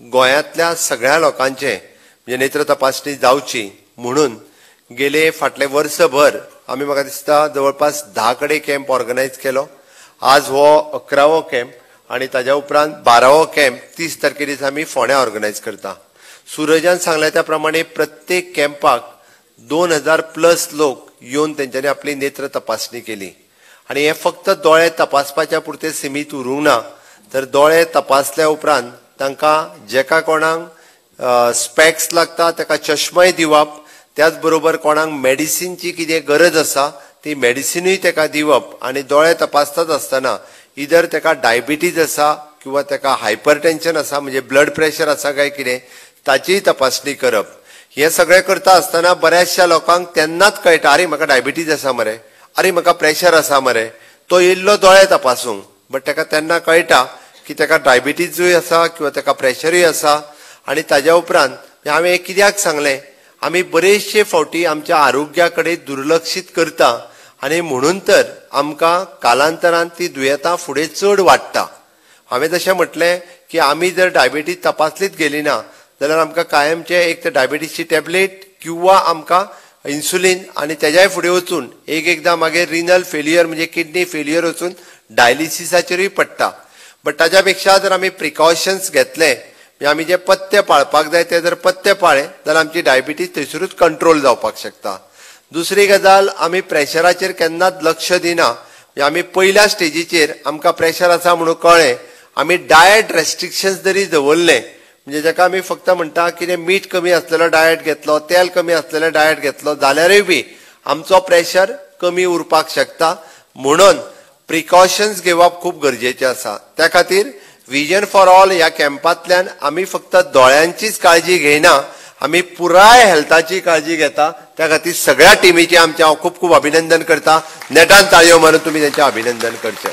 गोंयांतल्या सगळ्या लोकांचे म्हणजे नेत्र तपासणी जावची म्हणून गेले फाटले वर्सभर आमी म्हाका दिसता जवळपास धा कडेन कॅम्प ऑर्गनायज केलो. आज हो अकरावो कॅम्प आनी ताज्या उपरांत बारावो कॅम्प तीस तारखे दिसा आमी फोंड्या ऑर्गनायज करता. सुरजान सांगल्या त्या प्रमाणे प्रत्येक कॅम्पाक दोन हजार प्लस लोक येवन तेंच्यांनी आपली नेत्र तपासणी केली. आनी हे फक्त दोळे तपासपाच्या पुरते सीमीत उरूंक ना तर दोळे तपासल्या उपरांत तांकां जेका कोणाक स्पॅक्स लागता ताका चश्मय दिवप त्याच बरोबर कोणाक मेडिसिनची कितें गरज आसा ती मेडिसिनूय ताका दिवप आनी दोळे तपासतात आसतना इधर ताका डायबिटीज आसा किंवा ताका हायपर टेन्शन आसा म्हणजे ब्लड प्रेशर आसा काय कितें ताचीय तपासणी करप. हे सगळें करता आसतना बऱ्याचशा लोकांक तेन्नाच कळटा अरे म्हाका डायबिटीज आसा मरे अरे म्हाका प्रेशर आसा मरे. तो येयल्लो दोळे तपासूंक बट ताका तेन्ना कळटा की ताका डायबिटीजूय आसा किंवा ताका प्रेशरूय आसा आनी ताज्या उपरांत म्हणजे हांवें कित्याक सांगलें? आमी बरेचशे फावटी आमच्या आरोग्या कडेन दुर्लक्षीत करता आनी म्हणून तर आमकां कालांतरान ती दुयेंतां फुडें चड वाडटा हांवें तशें म्हटलें की आमी जर डायबिटीज तपासलीच गेली ना जाल्यार आमकां कायमचे एक तर डायबिटीजची टॅबलेट किंवा आमकां इन्सुलीन आनी तेज्याय फुडें वचून एक एकदां मागीर रिनल फेल्युअर म्हणजे किडनी फेल्युअर वचून डायलिसिसाचेरूय पडटा. बट ताज्या पेक्षा जर आमी प्रिकॉशन्स घेतले म्हणजे आमी जे पत्ते पाळपाक जाय ते जर पत्ते पाळे जाल्यार आमची डायबिटीज थंयसरूच कंट्रोल जावपाक शकता. दुसरी गजाल आमी प्रेशराचेर केन्नाच लक्ष दिना. म्हणजे आमी पयल्या स्टेजीचेर आमकां प्रेशर आसा म्हणून कळ्ळें. आमी डायट रेस्ट्रिक्शन्स जरी दवरले म्हणजे जाका आमी फक्त म्हणटा कितें मीठ कमी आसलेलो डायट घेतलो तेल कमी आसलेलो डायट घेतलो जाल्यारूय बी आमचो प्रेशर कमी उरपाक शकता. म्हणून प्रिकॉशन्स घेवप खूब गरजेचें आसा त्या खातीर विजन फॉर ऑल ह्या कॅम्पांतल्यान आमी फक्त दोळ्यांचीच काळजी घेयना आमी पुराय हेल्थाची काळजी घेता त्या खातीर सगळ्या टिमीचे आमचे हांव खूब खूब अभिनंदन करता. नेटान ताळयो मारून तुमी तेंचें अभिनंदन करचें.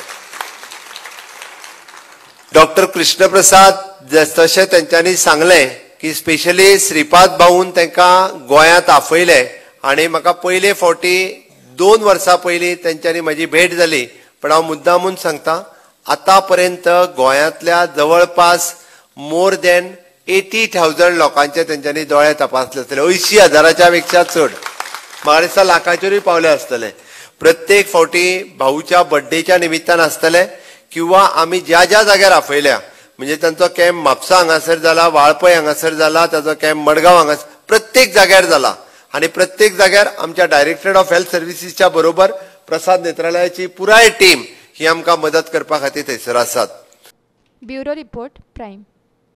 डॉक्टर कृष्ण प्रसाद तशें तेंच्यांनी सांगलें की स्पेशली श्रीपाद भाऊन तांकां गोंयांत आफयलें आनी म्हाका पयले फावटी दोन वर्सां पयलीं तेंच्यांनी म्हजी भेट जाली. पण हांव मुद्दामून सांगता आतां पर्यंत गोंयांतल्या जवळपास मोर देन एटी थावजंड लोकांचे तेंच्यांनी दोळे तपासले आसतले अंयशीं हजाराच्या पेक्षा चड म्हाका दिसता लाखाचेरूय पावले आसतले प्रत्येक फावटी भाऊच्या बर्थडेच्या निमित्तान आसतले किंवा आमी ज्या ज्या जाग्यार आपयल्या म्हणजे तांचो कॅम्प म्हापसा हांगासर जाला वाळपय हांगासर जाला ताचो कॅम्प मडगांव हांगासर प्रत्येक जाग्यार जाला आनी प्रत्येक जाग्यार आमच्या डायरेक्टरेट ऑफ हेल्थ सर्विसीसच्या बरोबर प्रसाद नेत्रालयाची पुराय टीम ही आमकां मदत करपा खातीर थंयसर आसात. Bureau report prime